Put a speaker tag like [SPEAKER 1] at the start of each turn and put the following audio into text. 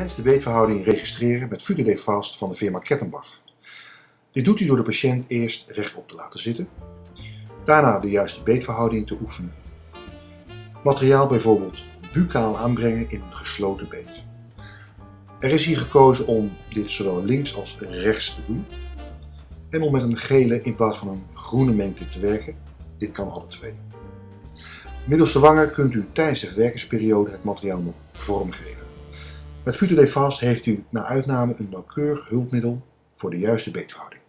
[SPEAKER 1] gewenste beetverhouding registreren met FutureD Fast van de firma Kettenbach. Dit doet u door de patiënt eerst rechtop te laten zitten, daarna de juiste beetverhouding te oefenen. Materiaal bijvoorbeeld bucaal aanbrengen in een gesloten beet. Er is hier gekozen om dit zowel links als rechts te doen en om met een gele in plaats van een groene mengtip te werken. Dit kan alle twee. Middels de wangen kunt u tijdens de verwerkingsperiode het materiaal nog vormgeven. Met FutureD Fast heeft u na uitname een nauwkeurig hulpmiddel voor de juiste beetverhouding.